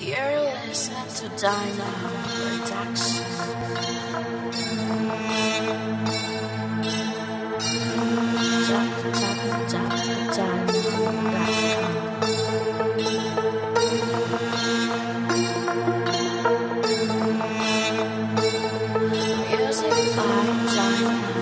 You're listening to Dynamo Music by Dynamo